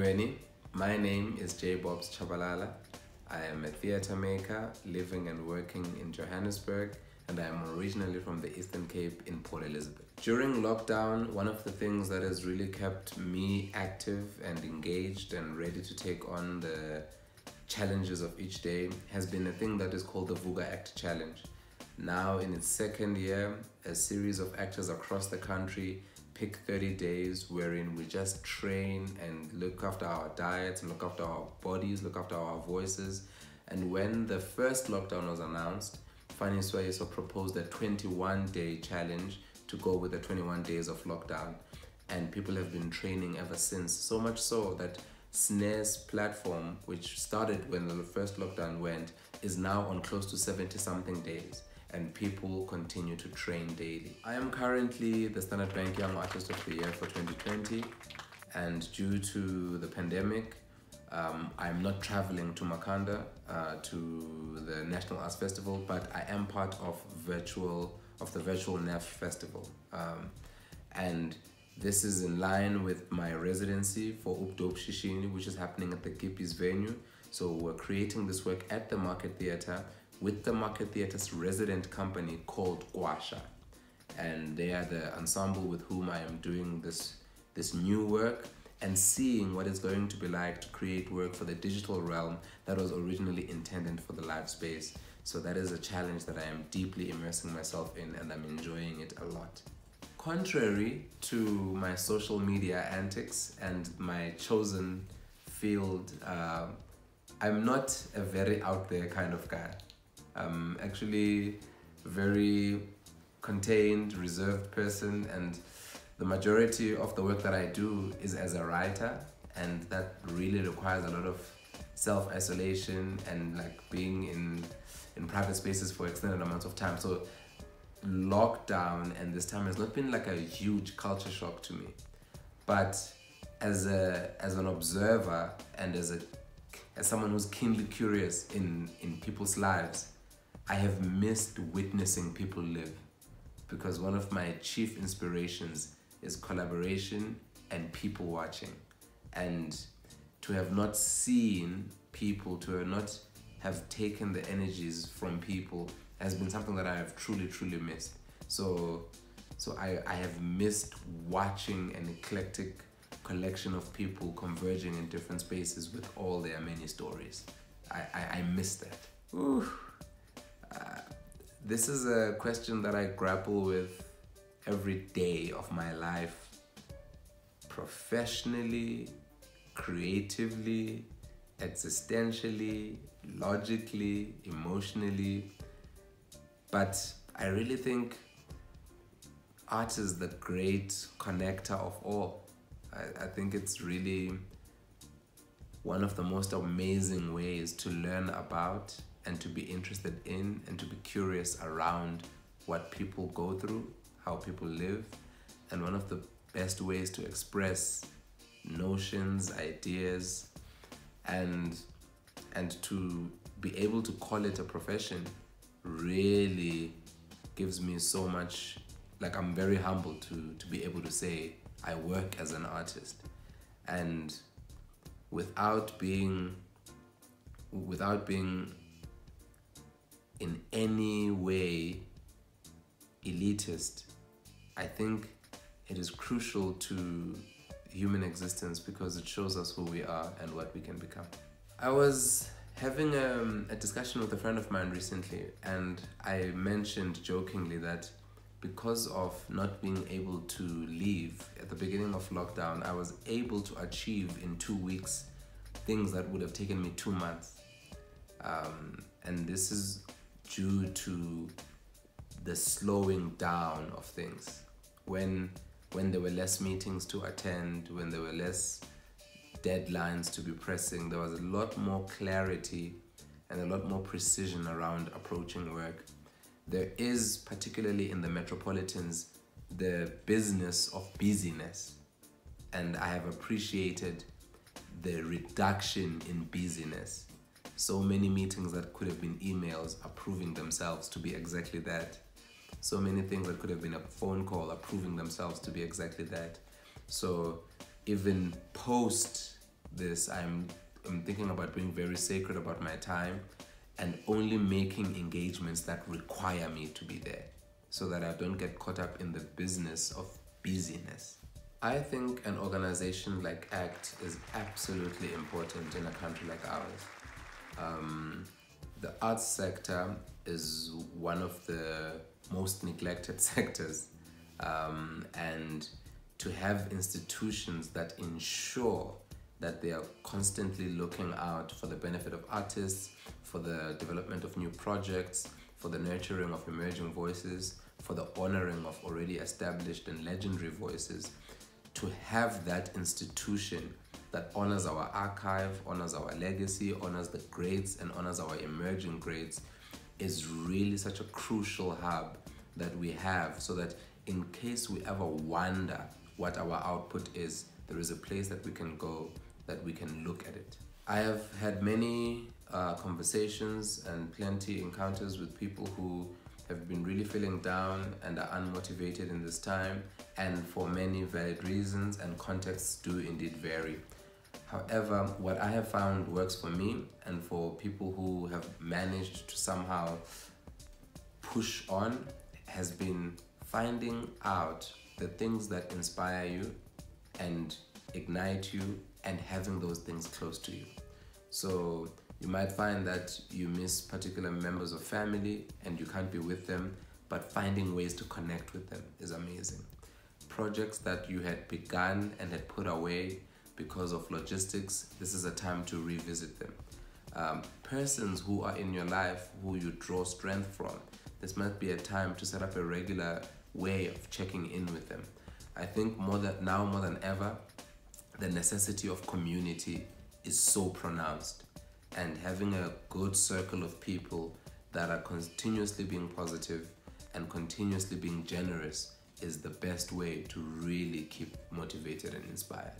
Molweni. My name is J. Bobs Tshabalala. I am a theatre maker living and working in Johannesburg, and I am originally from the Eastern Cape in Port Elizabeth. During lockdown, one of the things that has really kept me active and engaged and ready to take on the challenges of each day has been a thing that is called the Vuga Act Challenge. Now, in its second year, a series of actors across the country pick 30 days wherein we just train and look after our diets and look after our bodies, look after our voices. And when the first lockdown was announced, Fanny Swayiso proposed a 21 day challenge to go with the 21 days of lockdown. And people have been training ever since. So much so that SNES platform, which started when the first lockdown went, is now on close to 70 something days and people continue to train daily. I am currently the Standard Bank Young Artist of the Year for 2020 and due to the pandemic, um, I'm not traveling to Makanda uh, to the National Arts Festival, but I am part of virtual of the virtual NAF Festival. Um, and this is in line with my residency for Updope Shishini, which is happening at the Gippies venue. So we're creating this work at the Market Theatre with the Market Theatre's resident company called Guasha. And they are the ensemble with whom I am doing this, this new work and seeing what it's going to be like to create work for the digital realm that was originally intended for the live space. So that is a challenge that I am deeply immersing myself in and I'm enjoying it a lot. Contrary to my social media antics and my chosen field, uh, I'm not a very out there kind of guy. I'm actually very contained, reserved person, and the majority of the work that I do is as a writer, and that really requires a lot of self isolation and like being in in private spaces for extended amounts of time. So lockdown and this time has not been like a huge culture shock to me, but as a as an observer and as a as someone who's keenly curious in in people's lives I have missed witnessing people live because one of my chief inspirations is collaboration and people watching. And to have not seen people, to have not have taken the energies from people has been something that I have truly, truly missed. So so I, I have missed watching an eclectic collection of people converging in different spaces with all their many stories. I, I, I miss that. Ooh. This is a question that I grapple with every day of my life professionally, creatively, existentially, logically, emotionally. But I really think art is the great connector of all. I, I think it's really one of the most amazing ways to learn about and to be interested in and to be curious around what people go through, how people live, and one of the best ways to express notions, ideas, and and to be able to call it a profession really gives me so much like I'm very humble to to be able to say I work as an artist. And without being without being in any way elitist, I think it is crucial to human existence because it shows us who we are and what we can become. I was having a, um, a discussion with a friend of mine recently, and I mentioned jokingly that because of not being able to leave at the beginning of lockdown, I was able to achieve in two weeks things that would have taken me two months. Um, and this is due to the slowing down of things. When when there were less meetings to attend, when there were less deadlines to be pressing, there was a lot more clarity and a lot more precision around approaching work. There is, particularly in the metropolitans, the business of busyness. And I have appreciated the reduction in busyness so many meetings that could have been emails are proving themselves to be exactly that. So many things that could have been a phone call are proving themselves to be exactly that. So even post this. I'm I'm thinking about being very sacred about my time and only making engagements that require me to be there so that I don't get caught up in the business of busyness. I think an organization like ACT is absolutely important in a country like ours. Um, the arts sector is one of the most neglected sectors, um, and to have institutions that ensure that they are constantly looking out for the benefit of artists, for the development of new projects, for the nurturing of emerging voices, for the honoring of already established and legendary voices, to have that institution that honors our archive, honors our legacy, honors the greats, and honors our emerging greats is really such a crucial hub that we have so that in case we ever wonder what our output is, there is a place that we can go that we can look at it. I have had many uh, conversations and plenty encounters with people who have been really feeling down and are unmotivated in this time, and for many valid reasons, and contexts do indeed vary. However, what I have found works for me and for people who have managed to somehow push on has been finding out the things that inspire you and ignite you and having those things close to you. So you might find that you miss particular members of family and you can't be with them, but finding ways to connect with them is amazing. Projects that you had begun and had put away because of logistics, this is a time to revisit them. Um, persons who are in your life who you draw strength from, this might be a time to set up a regular way of checking in with them. I think more than now more than ever, the necessity of community is so pronounced and having a good circle of people that are continuously being positive and continuously being generous is the best way to really keep motivated and inspired.